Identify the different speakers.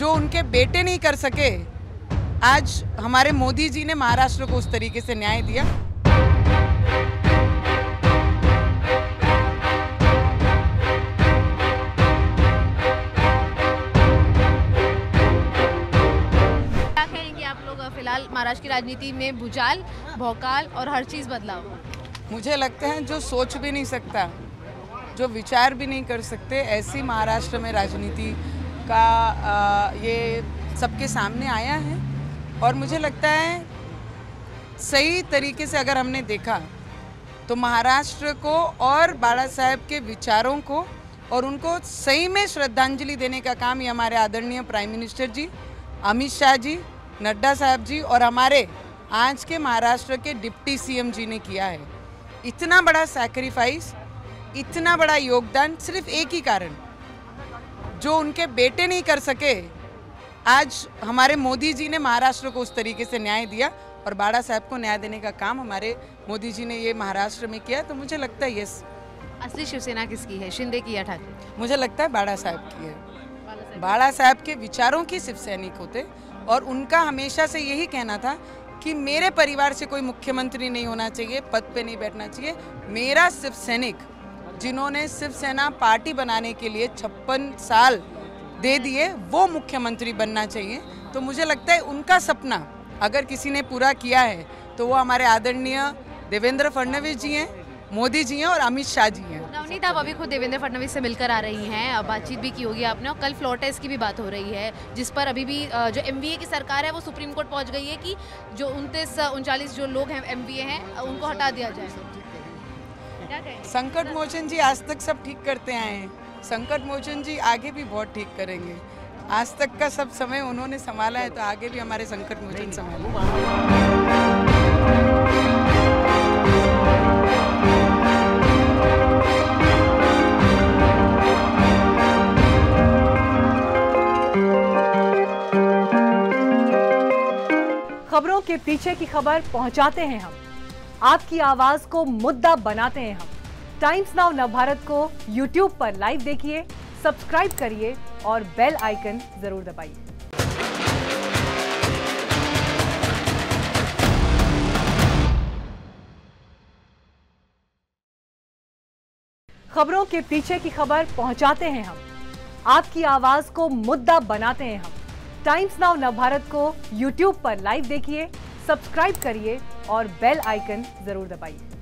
Speaker 1: जो उनके बेटे नहीं कर सके आज हमारे मोदी जी ने महाराष्ट्र को उस तरीके से न्याय दिया।
Speaker 2: क्या कहेंगे आप लोग फ़िलहाल महाराष्ट्र की राजनीति में भूचाल भौकाल और हर चीज़ बदलाव?
Speaker 1: मुझे लगता है जो सोच भी नहीं सकता जो विचार भी नहीं कर सकते ऐसी महाराष्ट्र में राजनीति का ये सबके सामने आया है। और मुझे लगता है सही तरीके से अगर हमने देखा तो महाराष्ट्र को और बाड़ा साहेब के विचारों को और उनको सही में श्रद्धांजलि देने का काम ये हमारे आदरणीय प्राइम मिनिस्टर जी, अमित शाह जी, नड्डा साहब जी और हमारे आज के महाराष्ट्र के डिप्टी सीएम जी ने किया है। इतना बड़ा सैक्रिफाइस इतना बड़ा योगदान सिर्फ़ एक ही कारण जो उनके बेटे नहीं कर सके। आज हमारे मोदी जी ने महाराष्ट्र को उस तरीके से न्याय दिया और बाड़ा साहब को न्याय देने का काम हमारे मोदी जी ने ये महाराष्ट्र में किया तो मुझे लगता है यस
Speaker 2: असली शिवसेना किसकी है? शिंदे की या ठाकरे?
Speaker 1: मुझे लगता है बाड़ा साहब की है। बाड़ा साहब। के विचारों की सिर्फ़ सैनिक होते और उनका हमेशा से यही कहना था कि मेरे परिवार से कोई मुख्यमंत्री नहीं होना चाहिए पद पे नहीं बैठना चाहिए। मेरा सिर्फ़ सैनिक जिन्होंने शिवसेना पार्टी बनाने के लिए छप्पन साल दे दिए, वो मुख्यमंत्री बनना चाहिए। तो मुझे लगता है उनका सपना, अगर किसी ने पूरा किया है तो वो हमारे आदरणीय देवेंद्र फडणवीस जी हैं, मोदी जी हैं और अमित शाह जी हैं।
Speaker 2: नवनीत, आप अभी खुद देवेंद्र फडणवीस से मिलकर आ रही हैं बातचीत भी की होगी आपने, और कल फ्लोर टेस्ट की भी बात हो रही है, जिस पर अभी भी जो एम की सरकार है, वो सुप्रीम कोर्ट पहुँच गई है कि जो उनतीस, उनचालीस जो लोग हैं एम हैं, उनको हटा दिया जाए।
Speaker 1: संकट मोचन जी आज तक सब ठीक करते आए हैं। संकट मोचन जी आगे भी बहुत ठीक करेंगे। आज तक का सब समय उन्होंने संभाला है तो आगे भी हमारे संकट मोचन संभालेंगे
Speaker 3: खबरों के पीछे की खबर पहुंचाते हैं हम। आपकी आवाज़ को मुद्दा बनाते हैं हम। टाइम्स नाउ नव भारत को यूट्यूब पर लाइव देखिए सब्सक्राइब करिए और बेल आइकन ज़रूर दबाइए। खबरों के पीछे की खबर पहुंचाते हैं हम। आपकी आवाज़ को मुद्दा बनाते हैं हम। टाइम्स नाउ नव भारत को यूट्यूब पर लाइव देखिए सब्सक्राइब करिए और बेल आइकन ज़रूर दबाइए।